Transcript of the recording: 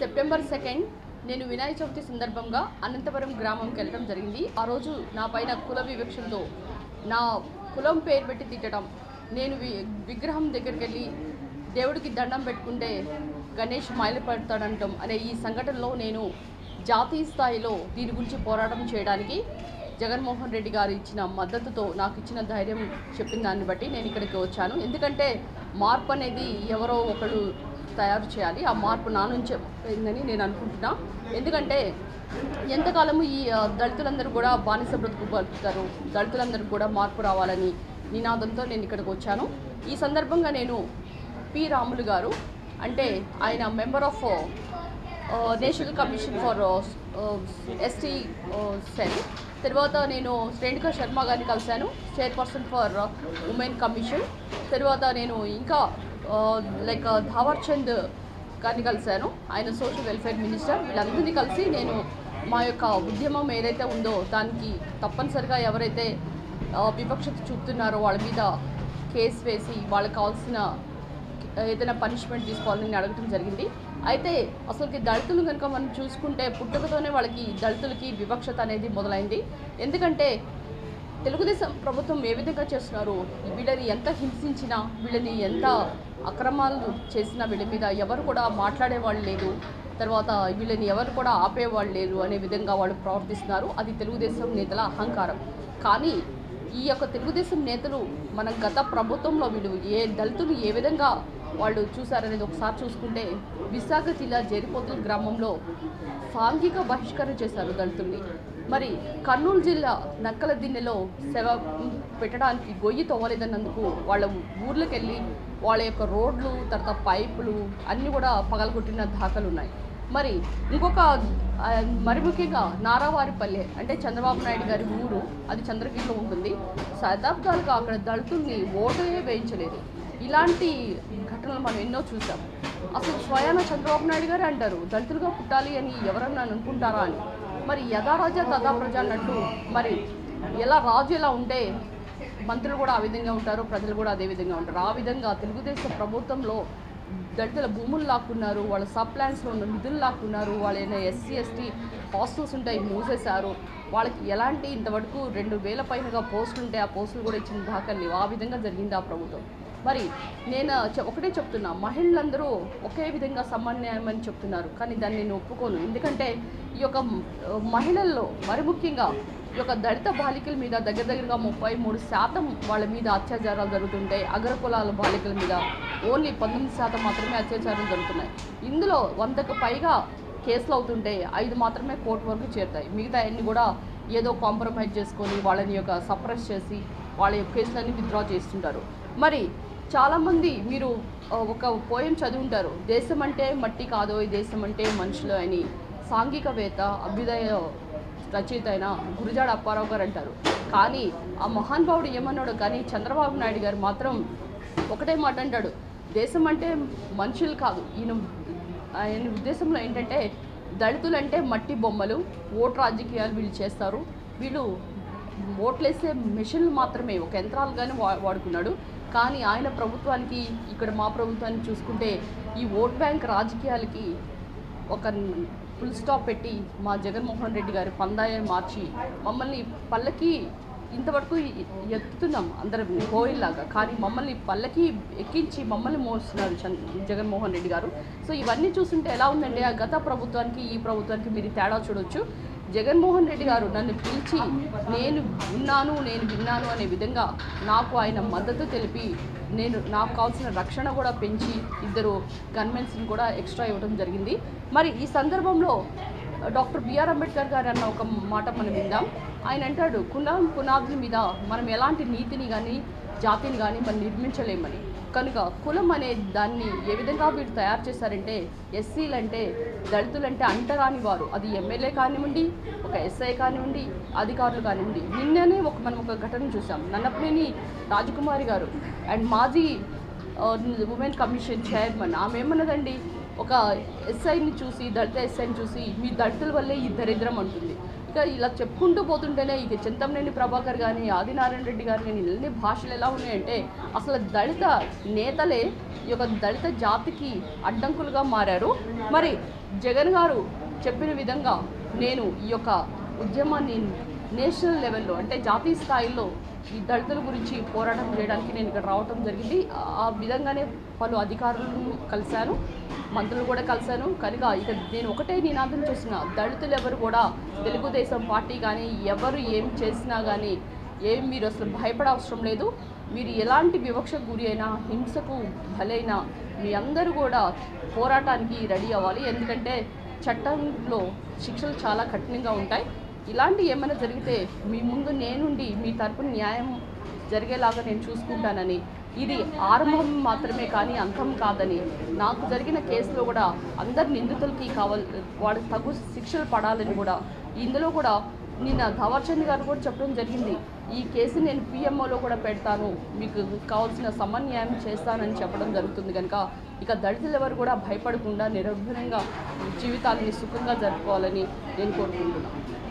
September second నేను వినాయక చవితి సందర్భంగా అనంతపురం గ్రామంకి వెళ్ళడం జరిగింది. ఆ రోజు నా పైన కుల వివక్షతో నా కులం పేరు పెట్టి తిట్టడం నేను విగ్రహం దగ్గరికి వెళ్ళి దేవుడికి దండం పెట్టుకుంటే గణేష్ మైలుపడతాడంటం అనే ఈ సంఘటనలో నేను జాతీయ స్థాయిలో దీని గురించి పోరాటం చేయడానికి జగన్మోహన్ రెడ్డి గారు ఇచ్చిన మద్దతుతో నాకు ఇచ్చిన ధైర్యం చెప్పిన దాన్ని బట్టి నేను ఇక్కడికి వచ్చాను. ఎందుకంటే మార్పు అనేది ఎవరో ఒకడు తయారు చేయాలి. ఆ మార్పు నా నుంచే అయిందని నేను అనుకుంటున్నా. ఎందుకంటే ఎంతకాలము ఈ దళితులందరూ కూడా బానిస బ్రతుకు బతుకుతారు దళితులందరూ కూడా మార్పు రావాలని నినాదంతో నేను ఇక్కడికి వచ్చాను. ఈ సందర్భంగా నేను పి. రాములు గారు అంటే ఆయన member of national commission for ST cell. తర్వాత నేను రేణుకా శర్మ గారిని కలిశాను చైర్పర్సన్ ఫర్ ఉమెన్ కమిషన్. తర్వాత నేను ఇంకా లైక్ ధావర్ చంద్ గారిని కలిశాను. ఆయన సోషల్ వెల్ఫేర్ మినిస్టర్ వీళ్ళందరినీ కలిసి నేను మా యొక్క ఉద్యమం ఏదైతే ఉందో దానికి తప్పనిసరిగా ఎవరైతే వివక్షత చూపుతున్నారో వాళ్ళ మీద కేసు వేసి వాళ్ళకి కావాల్సిన ఏదైనా పనిష్మెంట్ తీసుకోవాలని నేను అడగటం జరిగింది. అయితే అసలుకి దళితులు కనుక మనం చూసుకుంటే పుట్టుకతోనే వాళ్ళకి దళితులకి వివక్షత అనేది మొదలైంది. ఎందుకంటే తెలుగుదేశం ప్రభుత్వం ఏ విధంగా చేస్తున్నారో? వీళ్ళని ఎంత హింసించినా వీళ్ళని ఎంత అక్రమాలు చేసినా వీళ్ళ మీద ఎవరు కూడా మాట్లాడేవాళ్ళు లేదు. తర్వాత వీళ్ళని ఎవరు కూడా ఆపేవాళ్ళు లేరు అనే విధంగా వాళ్ళు ప్రవర్తిస్తున్నారు. అది తెలుగుదేశం నేతల అహంకారం. కానీ ఈ యొక్క తెలుగుదేశం నేతలు మన గత ప్రభుత్వంలో వీళ్ళు ఏ దళితులు ఏ విధంగా వాళ్ళు చూశారనేది ఒకసారి చూసుకుంటే విశాఖ జిల్లా జేరిపోతుల గ్రామంలో సాంఘిక బహిష్కరణ చేశారు దళితుల్ని. మరి కర్నూలు జిల్లా నక్కల దిన్నెలో సేవ పెట్టడానికి గొయ్యి తవ్వలేదన్నందుకు వాళ్ళ ఊర్లోకి వెళ్ళి వాళ్ళ యొక్క రోడ్లు తర్వాత పైపులు అన్నీ కూడా పగలగొట్టిన దాఖలు ఉన్నాయి మరి ఇంకొక మరి ముఖ్యంగా నారావారిపల్లె అంటే చంద్రబాబు నాయుడు గారి ఊరు అది చంద్రగిరిలో ఉంటుంది. శతాబ్దాలుగా అక్కడ దళితుల్ని ఓటే వేయించలేదు. ఇలాంటి ఘటనలు మనం ఎన్నో చూసాం అసలు స్వయాన చంద్రబాబు నాయుడు గారు అంటారు దళితులుగా పుట్టాలి అని ఎవరన్నా అనుకుంటారా అని? మరి యథారాజా తదా తథా ప్రజ అన్నట్టు మరి ఎలా రాజు ఎలా ఉంటే మంత్రులు కూడా ఆ విధంగా ఉంటారు ప్రజలు కూడా అదే విధంగా ఉంటారు. ఆ విధంగా తెలుగుదేశం ప్రభుత్వంలో దళితుల భూములు లాక్కున్నారు వాళ్ళ సబ్ ప్లాన్స్లో ఉన్న నిధులు లాక్కున్నారు వాళ్ళ ఎస్సీ ఎస్టీ హాస్టల్స్ ఉంటాయి మూసేశారు. వాళ్ళకి ఎలాంటి ఇంతవరకు రెండు వేల పైనగా పోస్టులు ఉంటే ఆ పోస్టులు కూడా ఇచ్చిన దాఖలు లేవు. ఆ విధంగా జరిగింది ఆ ప్రభుత్వం. మరి నేను ఒకటే చెప్తున్నా మహిళలందరూ ఒకే విధంగా సమన్వయమని చెప్తున్నారు కానీ దాన్ని నేను ఒప్పుకోను. ఎందుకంటే ఈ యొక్క మహిళల్లో మరి ముఖ్యంగా ఈ యొక్క దళిత బాలికల మీద దగ్గర దగ్గరగా ముప్పై మూడు శాతం వాళ్ళ మీద అత్యాచారాలు జరుగుతుంటాయి. అగ్ర కులాల బాలికల మీద ఓన్లీ పంతొమ్మిది శాతం మాత్రమే అత్యాచారాలు జరుగుతున్నాయి. ఇందులో వందకు పైగా కేసులు అవుతుంటే ఐదు మాత్రమే కోర్టు వరకు చేరుతాయి. మిగతా అన్ని కూడా ఏదో కాంప్రమైజ్ చేసుకొని వాళ్ళని యొక్క సప్రెస్ చేసి వాళ్ళ యొక్క కేసులన్నీ విత్డ్రా చేస్తుంటారు. మరి చాలామంది మీరు ఒక పోయం చదివి దేశం అంటే మట్టి కాదో ఈ దేశం అంటే మనుషులు అని సాంఘికవేత్త అభ్యుదయ రచయిత అయిన గురుజాడ అప్పారావు గారు అంటారు కానీ ఆ మహానుభావుడు ఏమన్నాడు కానీ చంద్రబాబు నాయుడు గారు మాత్రం ఒకటే మాట అంటాడు. దేశం అంటే మనుషులు కాదు. ఈయన ఆయన ఉద్దేశంలో ఏంటంటే దళితులంటే మట్టి బొమ్మలు ఓటు రాజకీయాలు వీళ్ళు చేస్తారు. వీళ్ళు ఓట్లేసే మిషన్లు మాత్రమే ఒక యంత్రాలుగానే వా వాడుకున్నాడు. కానీ ఆయన ప్రభుత్వానికి ఇక్కడ మా ప్రభుత్వాన్ని చూసుకుంటే ఈ ఓట్ బ్యాంక్ రాజకీయాలకి ఒక ఫుల్ స్టాప్ పెట్టి మా జగన్మోహన్ రెడ్డి గారి పందాయం మార్చి మమ్మల్ని పల్లకి ఇంతవరకు ఎత్తుతున్నాం అందరం కోయిల్లాగా. కానీ మమ్మల్ని పల్లకి ఎక్కించి మమ్మల్ని మోస్తున్నారు జగన్మోహన్ రెడ్డి గారు. సో ఇవన్నీ చూస్తుంటే ఎలా ఉందండి ఆ గత ప్రభుత్వానికి ఈ ప్రభుత్వానికి మీరు తేడా చూడొచ్చు. జగన్మోహన్ రెడ్డి గారు నన్ను పిలిచి నేను ఉన్నాను నేను విన్నాను అనే విధంగా నాకు ఆయన మద్దతు తెలిపి నేను నాకు కావాల్సిన రక్షణ కూడా పెంచి ఇద్దరు గన్మెన్స్ని కూడా ఎక్స్ట్రా ఇవ్వడం జరిగింది. మరి ఈ సందర్భంలో డాక్టర్ బిఆర్ అంబేద్కర్ గారు అన్న ఒక మాట మనం విందాం. ఆయన అంటాడు కులం పునాదుల మీద మనం ఎలాంటి నీతిని కానీ జాతిని కానీ మనం నిర్మించలేమని కనుక కులం అనే దాన్ని ఏ విధంగా వీళ్ళు తయారు చేశారంటే ఎస్సీలంటే దళితులంటే అంటరాని వారు. అది ఎమ్మెల్యే కానివ్వండి ఒక ఎస్ఐ కానివ్వండి అధికారులు కానివ్వండి. నిన్ననే ఒక మనం ఒక ఘటన చూసాం. నన్నపనేని రాజకుమారి గారు అండ్ మాజీ ఉమెన్ కమిషన్ చైర్మన్. ఆమె ఏమన్నదండి? ఒక ఎస్ఐని చూసి దళిత ఎస్ఐని చూసి మీ దళితుల వల్లే ఈ దరిద్రం అంటుంది. ఇంకా ఇలా చెప్పుకుంటూ పోతుంటేనే ఇక చింతమనేని ప్రభాకర్ కానీ ఆదినారాయణ రెడ్డి గారు కానీ ఇన్ని భాషలు ఎలా ఉన్నాయంటే అసలు దళిత నేతలే ఈ యొక్క దళిత జాతికి అడ్డంకులుగా మారారు. మరి జగన్ గారు చెప్పిన విధంగా నేను ఈ యొక్క ఉద్యమాన్ని నేషనల్ లెవెల్లో అంటే జాతీయ స్థాయిలో ఈ దళితుల గురించి పోరాటం చేయడానికి నేను ఇక్కడ రావటం జరిగింది. ఆ- విధంగానే పలు అధికారులను కలిశాను మంత్రులు కూడా కలిశాను కనుక ఇక నేను ఒకటే నినాదం చేసిన దళితులు ఎవరు కూడా తెలుగుదేశం పార్టీ కానీ ఎవరు ఏం చేసినా కానీ ఏం మీరు అసలు భయపడ అవసరం లేదు. మీరు ఎలాంటి వివక్షకు గురి అయినా హింసకు బలైనా మీ అందరూ కూడా పోరాటానికి రెడీ అవ్వాలి. ఎందుకంటే చట్టంలో శిక్షలు చాలా కఠినంగా ఉంటాయి. ఇలాంటి ఏమైనా జరిగితే మీ ముందు నేనుండి మీ తరపున న్యాయం జరిగేలాగా నేను చూసుకుంటానని ఇది ఆరంభం మాత్రమే కానీ అంతం కాదని నాకు జరిగిన కేసులో కూడా అందరి నిందితులకి కావాలి వాళ్ళకి తగు శిక్షలు పడాలని కూడా ఇందులో కూడా నిన్న ధవర్చంద్ గారు కూడా చెప్పడం జరిగింది. ఈ కేసు నేను పిఎంఓలో కూడా పెడతాను మీకు కావాల్సిన సమన్యాయం చేస్తానని చెప్పడం జరుగుతుంది కనుక ఇక దళితులు ఎవరు కూడా భయపడకుండా నిరభ్యంగా జీవితాలని సుఖంగా జరుపుకోవాలని నేను కోరుకుంటున్నాను.